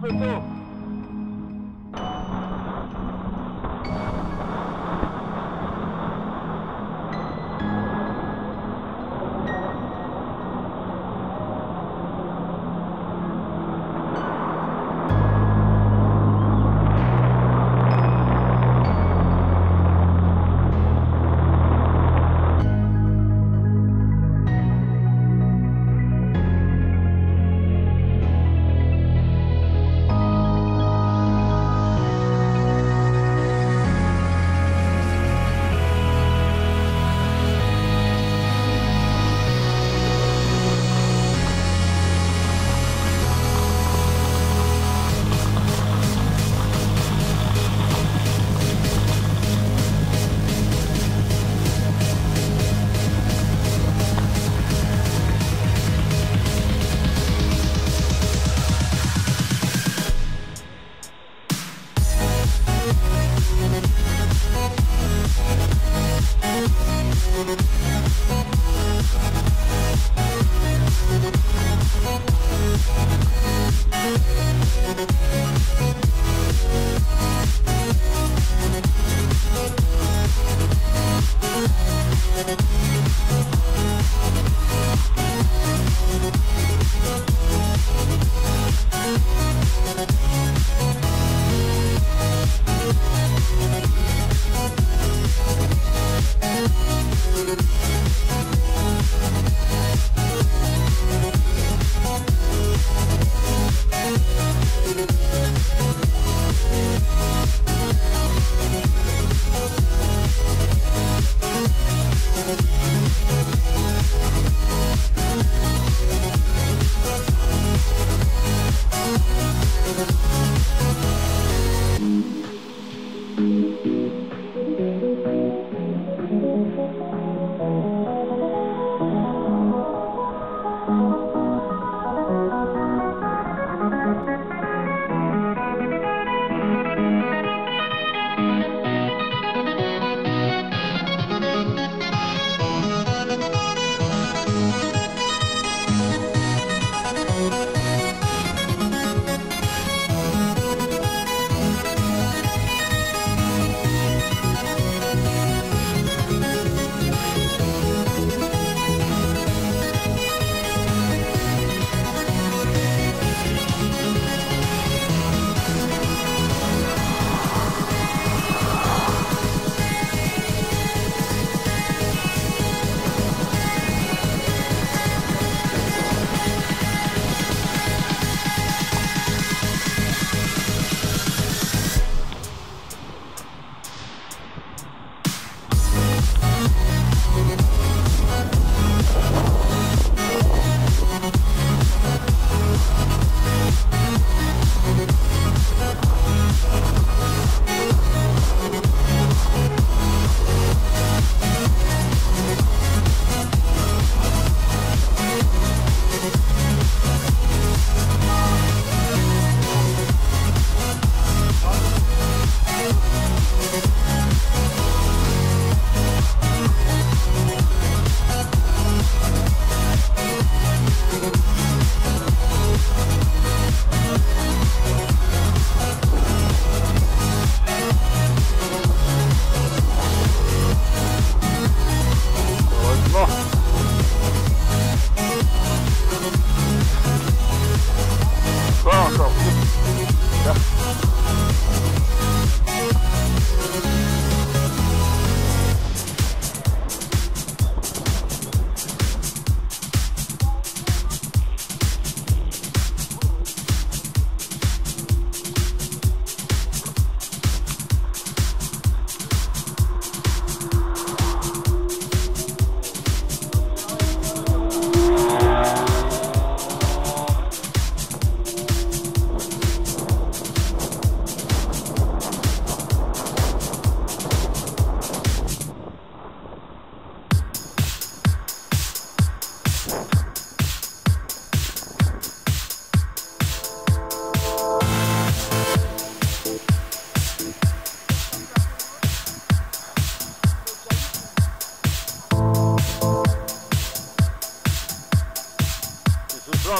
professeur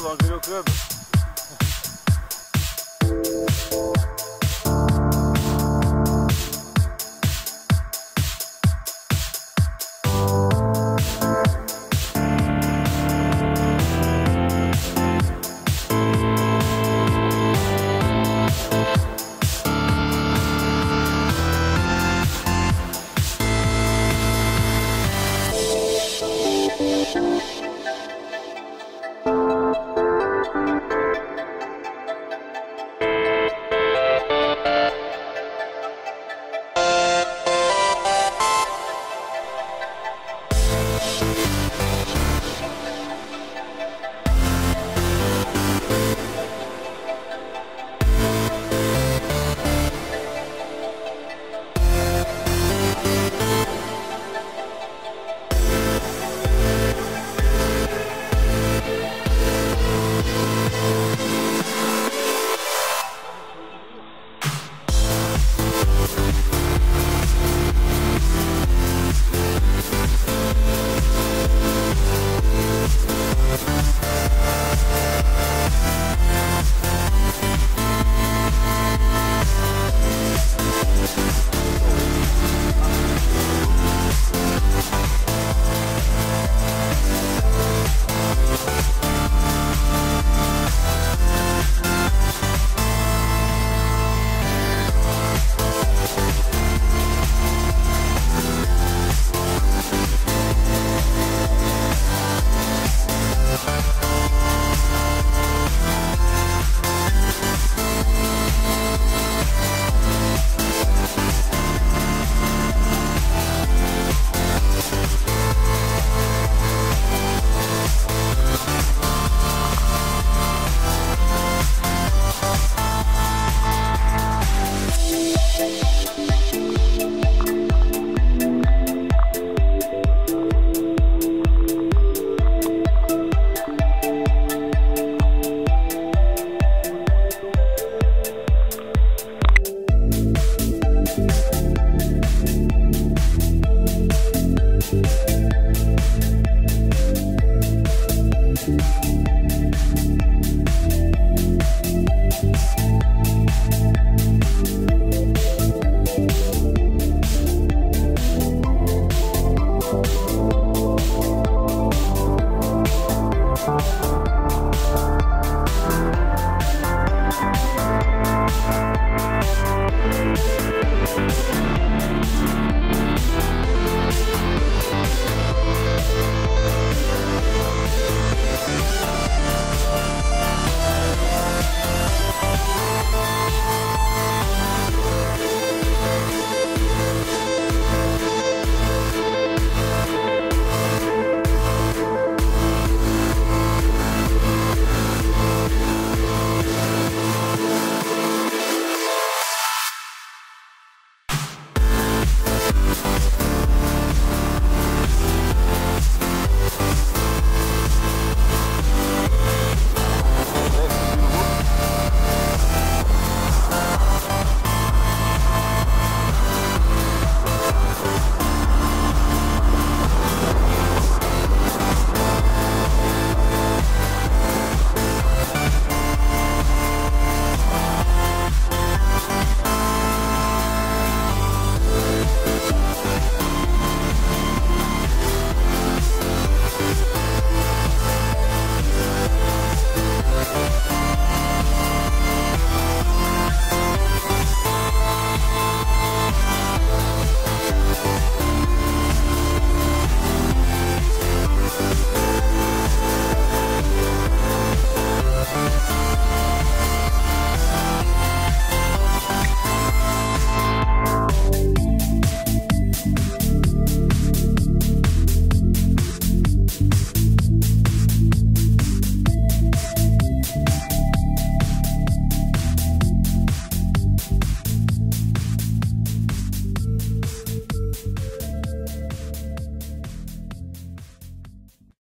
logo no meu câmbio.